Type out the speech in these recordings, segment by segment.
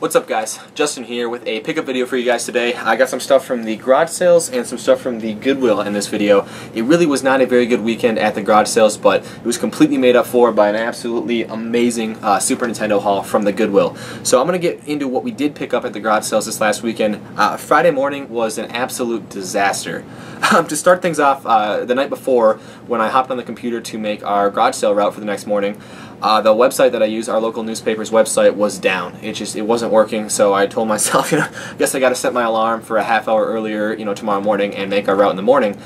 What's up guys? Justin here with a pickup video for you guys today. I got some stuff from the garage sales and some stuff from the Goodwill in this video. It really was not a very good weekend at the garage sales, but it was completely made up for by an absolutely amazing uh, Super Nintendo haul from the Goodwill. So I'm going to get into what we did pick up at the garage sales this last weekend. Uh, Friday morning was an absolute disaster. Um, to start things off, uh, the night before, when I hopped on the computer to make our garage sale route for the next morning, uh, the website that I use, our local newspaper's website, was down. It just it wasn't working. So I told myself, you know, I guess I got to set my alarm for a half hour earlier, you know, tomorrow morning and make our route in the morning.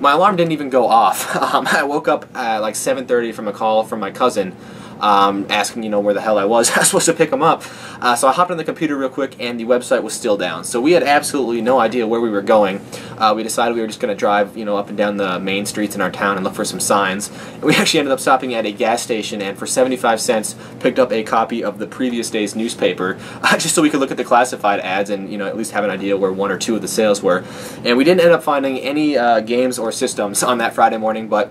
My alarm didn't even go off. Um, I woke up at like 7:30 from a call from my cousin um, asking, you know, where the hell I was. I was supposed to pick them up. Uh, so I hopped on the computer real quick, and the website was still down. So we had absolutely no idea where we were going. Uh, we decided we were just going to drive, you know, up and down the main streets in our town and look for some signs. And we actually ended up stopping at a gas station, and for 75 cents, picked up a copy of the previous day's newspaper, uh, just so we could look at the classified ads and, you know, at least have an idea where one or two of the sales were. And we didn't end up finding any uh, games or systems on that Friday morning, but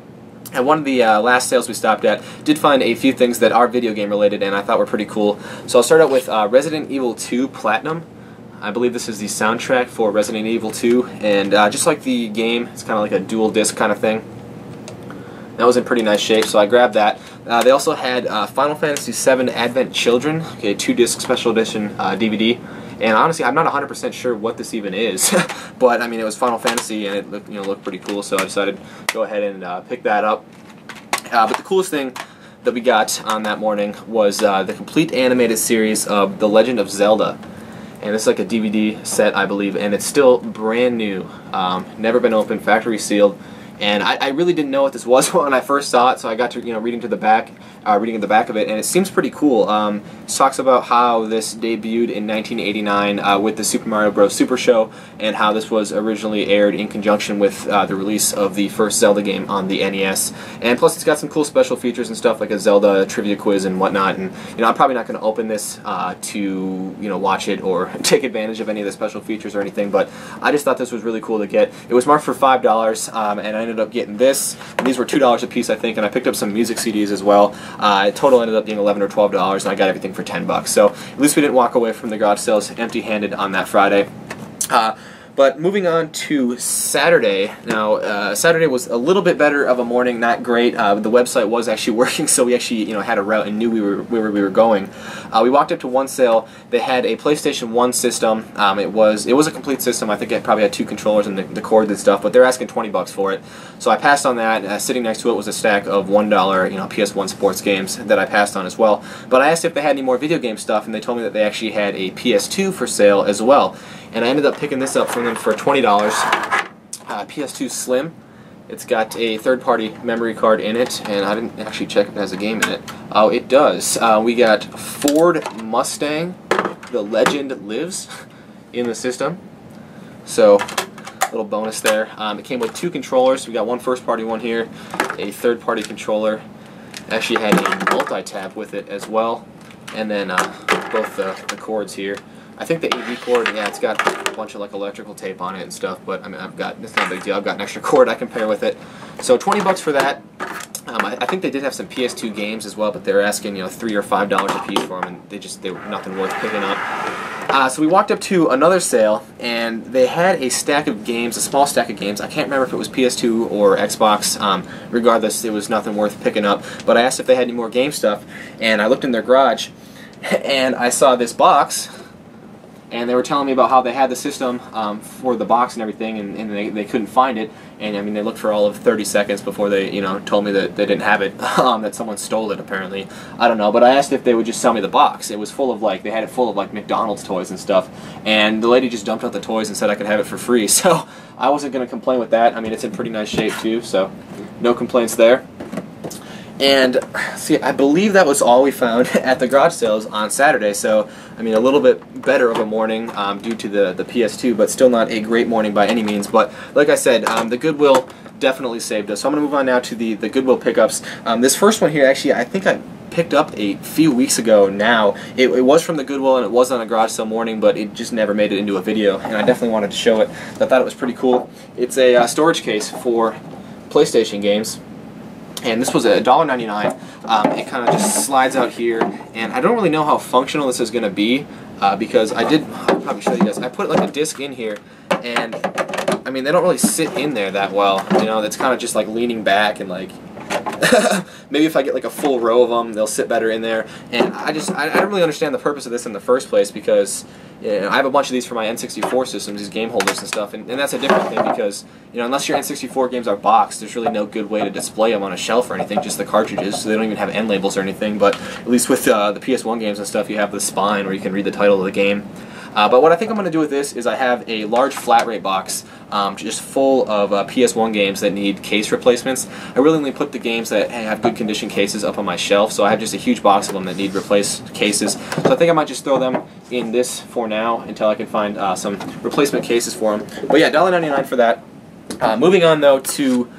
at one of the uh, last sales we stopped at, did find a few things that are video game related and I thought were pretty cool. So I'll start out with uh, Resident Evil 2 Platinum. I believe this is the soundtrack for Resident Evil 2, and uh, just like the game, it's kind of like a dual disc kind of thing. That was in pretty nice shape, so I grabbed that. Uh, they also had uh, Final Fantasy VII Advent Children, okay, two disc special edition DVD. And honestly, I'm not 100% sure what this even is, but I mean, it was Final Fantasy, and it looked, you know looked pretty cool, so I decided to go ahead and uh, pick that up. Uh, but the coolest thing that we got on that morning was uh, the complete animated series of The Legend of Zelda. And it's like a DVD set, I believe, and it's still brand new, um, never been opened, factory sealed. And I, I, really didn't know what this was when I first saw it, so I got to you know reading to the back, uh, reading at the back of it, and it seems pretty cool. Um, it talks about how this debuted in 1989 uh, with the Super Mario Bros. Super Show, and how this was originally aired in conjunction with uh, the release of the first Zelda game on the NES. And plus, it's got some cool special features and stuff like a Zelda trivia quiz and whatnot. And you know, I'm probably not going to open this uh, to you know watch it or take advantage of any of the special features or anything, but I just thought this was really cool to get. It was marked for five dollars, um, and I ended up getting this. And these were two dollars a piece, I think, and I picked up some music CDs as well. Uh, total ended up being eleven or twelve dollars, and I got everything for ten bucks. So at least we didn't walk away from the garage sales empty-handed on that Friday. Uh, but moving on to Saturday. Now, uh, Saturday was a little bit better of a morning, not great. Uh, the website was actually working, so we actually you know had a route and knew we were where we were going. Uh, we walked up to one sale. They had a PlayStation 1 system. Um, it was it was a complete system. I think it probably had two controllers and the, the cords and stuff, but they're asking 20 bucks for it. So I passed on that. Uh, sitting next to it was a stack of one dollar you know PS1 sports games that I passed on as well. But I asked if they had any more video game stuff, and they told me that they actually had a PS2 for sale as well and I ended up picking this up from them for $20. Uh, PS2 Slim. It's got a third-party memory card in it, and I didn't actually check if it has a game in it. Oh, it does. Uh, we got Ford Mustang, The Legend Lives, in the system. So, little bonus there. Um, it came with two controllers. We got one first-party one here, a third-party controller. Actually had a multi-tap with it as well, and then uh, both the, the cords here. I think the AV cord, yeah, it's got a bunch of like electrical tape on it and stuff, but I mean, I've got, it's not a big deal, I've got an extra cord I can pair with it. So 20 bucks for that. Um, I, I, think they did have some PS2 games as well, but they're asking, you know, 3 or $5 a piece for them, and they just, they were nothing worth picking up. Uh, so we walked up to another sale, and they had a stack of games, a small stack of games. I can't remember if it was PS2 or Xbox. Um, regardless, it was nothing worth picking up. But I asked if they had any more game stuff, and I looked in their garage, and I saw this box and they were telling me about how they had the system um, for the box and everything, and, and they, they couldn't find it. And I mean, they looked for all of 30 seconds before they, you know, told me that they didn't have it, um, that someone stole it apparently. I don't know, but I asked if they would just sell me the box. It was full of like, they had it full of like McDonald's toys and stuff, and the lady just dumped out the toys and said I could have it for free. So I wasn't going to complain with that. I mean, it's in pretty nice shape too, so no complaints there. And see, I believe that was all we found at the garage sales on Saturday. So, I mean, a little bit better of a morning um, due to the, the PS2, but still not a great morning by any means. But like I said, um, the Goodwill definitely saved us. So I'm going to move on now to the, the Goodwill pickups. Um, this first one here, actually, I think I picked up a few weeks ago now. It, it, was from the Goodwill and it was on a garage sale morning, but it just never made it into a video, and I definitely wanted to show it. I thought it was pretty cool. It's a uh, storage case for PlayStation games and this was a $1.99. Um, it kind of just slides out here, and I don't really know how functional this is going to be. uh, because I did I'll probably show you guys. I put like a disc in here, and I mean they don't really sit in there that well. You know, it's kind of just like leaning back and like maybe if I get like a full row of them, they'll sit better in there. And I just I, I don't really understand the purpose of this in the first place because you know, I have a bunch of these for my N64 systems, these game holders and stuff, and, and that's a different thing because you know unless your N64 games are boxed, there's really no good way to display them on a shelf or anything. Just the cartridges, so they don't even have end labels or anything. But at least with uh, the PS1 games and stuff, you have the spine where you can read the title of the game. Uh, but what I think I'm going to do with this is I have a large flat rate box um, just full of uh, PS1 games that need case replacements. I really only put the games that have good condition cases up on my shelf, so I have just a huge box of them that need replaced cases. So I think I might just throw them in this for now until I can find uh, some replacement cases for them. But yeah, $1.99 for that. Uh, moving on though to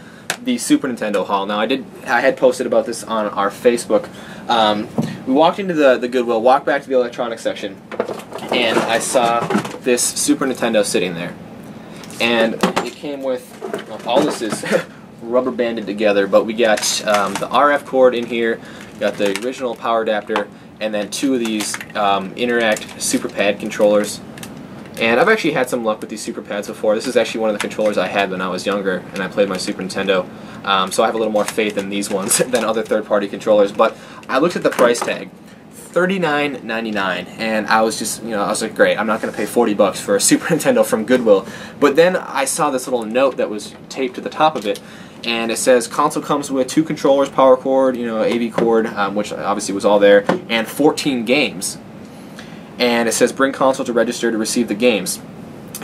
the Super Nintendo haul. Now I did I had posted about this on our Facebook. Um, we walked into the, the Goodwill, walked back to the electronics section, and I saw this Super Nintendo sitting there. And it came with, well, all this is rubber banded together, but we got um, the RF cord in here, got the original power adapter, and then two of these um, Interact Super Pad controllers. And I've actually had some luck with these Super Pads before. This is actually one of the controllers I had when I was younger and I played my Super Nintendo. Um, so I have a little more faith in these ones than other third-party controllers. But I looked at the price tag $39.99 and I was just you know I was like great I'm not gonna pay 40 bucks for a Super Nintendo from Goodwill. But then I saw this little note that was taped to the top of it and it says console comes with two controllers power cord you know AV cord um, which obviously was all there and 14 games. And it says bring console to register to receive the games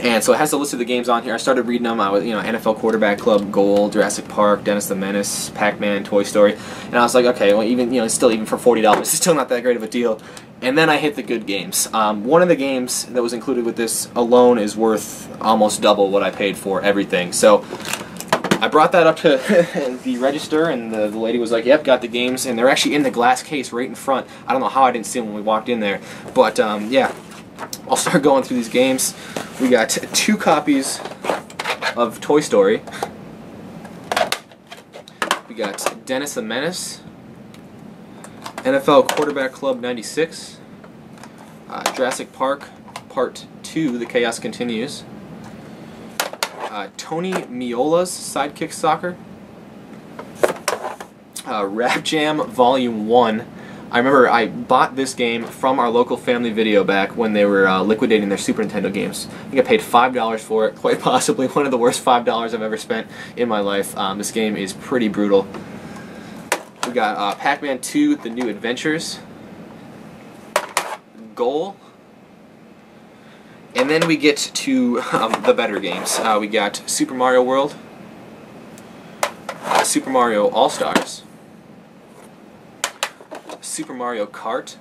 and so it has a list of the games on here. I started reading them. I was, you know, NFL Quarterback Club, Goal, Jurassic Park, Dennis the Menace, Pac-Man, Toy Story, and I was like, okay, well, even you know, it's still even for forty dollars, it's still not that great of a deal. And then I hit the good games. Um, one of the games that was included with this alone is worth almost double what I paid for everything. So I brought that up to the register, and the, the, lady was like, "Yep, got the games," and they're actually in the glass case right in front. I don't know how I didn't see them when we walked in there, but um, yeah, I'll start going through these games. We got two copies of Toy Story. We got Dennis the Menace, NFL Quarterback Club 96, uh, Jurassic Park Part 2, The Chaos Continues, uh, Tony Meola's Sidekick Soccer, uh, Rap Jam Volume 1, I remember I bought this game from our local family video back when they were uh, liquidating their Super Nintendo games. I think I paid $5 for it, quite possibly one of the worst $5 I've ever spent in my life. Um, this game is pretty brutal. We got uh, Pac-Man 2, The New Adventures, Goal, and then we get to um, the better games. Uh, we got Super Mario World, Super Mario All-Stars, Super Mario Kart.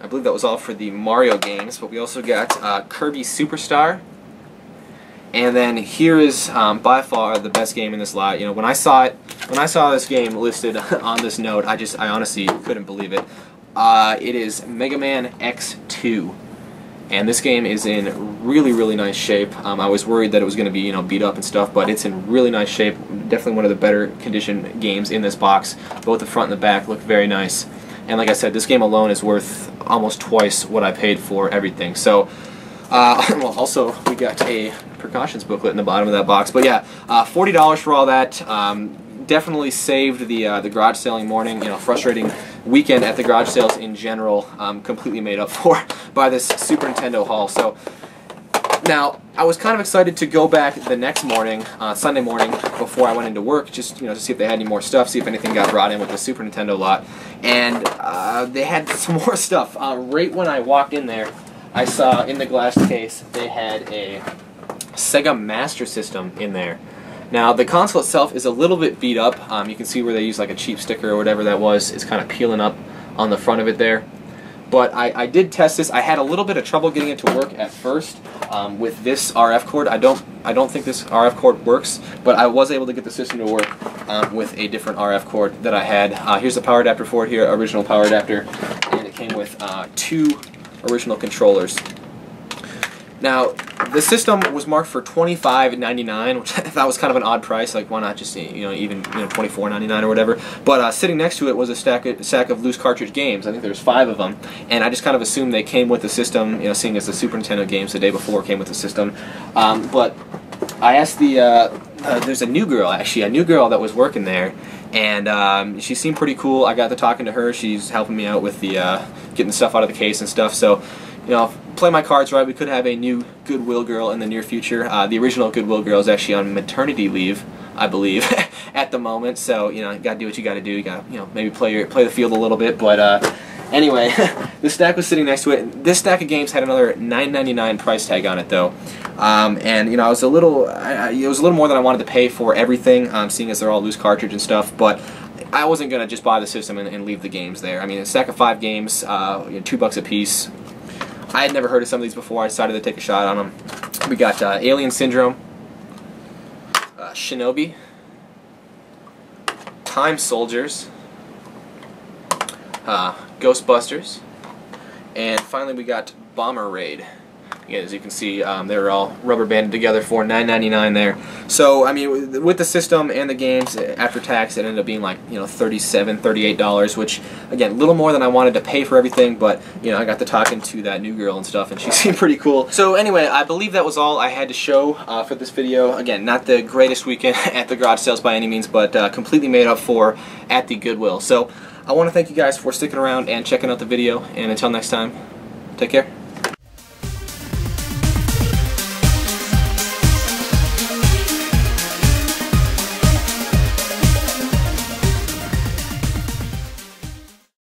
I believe that was all for the Mario games, but we also got uh, Kirby Superstar. And then here is um, by far the best game in this lot. You know, when I saw it, when I saw this game listed on this note, I just, I honestly couldn't believe it. Uh, it is Mega Man X2 and this game is in really really nice shape. Um, I was worried that it was going to be you know beat up and stuff but it's in really nice shape. Definitely one of the better condition games in this box. Both the front and the back look very nice. And like I said this game alone is worth almost twice what I paid for everything. So uh, well also we got a precautions booklet in the bottom of that box. But yeah uh, $40 for all that. Um, definitely saved the uh, the garage selling morning. You know, frustrating weekend at the garage sales in general, um, completely made up for by this Super Nintendo haul. So now I was kind of excited to go back the next morning, uh, Sunday morning, before I went into work, just you know to see if they had any more stuff, see if anything got brought in with the Super Nintendo lot, and uh, they had some more stuff. Uh, right when I walked in there, I saw in the glass case they had a Sega Master System in there. Now the console itself is a little bit beat up. Um, you can see where they use like a cheap sticker or whatever that was. It's kind of peeling up on the front of it there. But I, I did test this. I had a little bit of trouble getting it to work at first um, with this RF cord. I don't I don't think this RF cord works, but I was able to get the system to work um, with a different RF cord that I had. Uh, here's the power adapter for it here, original power adapter, and it came with uh, two original controllers. Now, the system was marked for twenty five ninety nine, which I thought was kind of an odd price. Like, why not just you know even you know twenty four ninety nine or whatever? But uh, sitting next to it was a stack of, stack of loose cartridge games. I think there's five of them, and I just kind of assumed they came with the system. You know, seeing as the Super Nintendo games the day before came with the system. Um, but I asked the uh, uh, there's a new girl actually, a new girl that was working there, and um, she seemed pretty cool. I got to talking to her. She's helping me out with the uh, getting the stuff out of the case and stuff. So, you know, play my cards right. We could have a new Goodwill girl in the near future. Uh, the original Goodwill girl is actually on maternity leave, I believe, at the moment. So, you know, you got to do what you got to do. You gotta you know, maybe play your play the field a little bit, but. Uh, Anyway, this stack was sitting next to it. This stack of games had another $9.99 price tag on it, though, um, and you know I was a little, I, it was a little more than I wanted to pay for everything, um, seeing as they're all loose cartridge and stuff. But I wasn't gonna just buy the system and, and leave the games there. I mean, a stack of five games, uh, you know, two bucks a piece. I had never heard of some of these before. I decided to take a shot on them. We got uh, Alien Syndrome, uh, Shinobi, Time Soldiers uh, Ghostbusters, and finally we got Bomber Raid. As you can see, um, they were all rubber banded together for $9.99 there. So, I mean, with the system and the games, after tax, it ended up being like, you know, $37, $38, which, again, a little more than I wanted to pay for everything, but, you know, I got to talking to that new girl and stuff, and she seemed pretty cool. So, anyway, I believe that was all I had to show uh, for this video. Again, not the greatest weekend at the garage sales by any means, but uh, completely made up for at the Goodwill. So, I want to thank you guys for sticking around and checking out the video, and until next time, take care.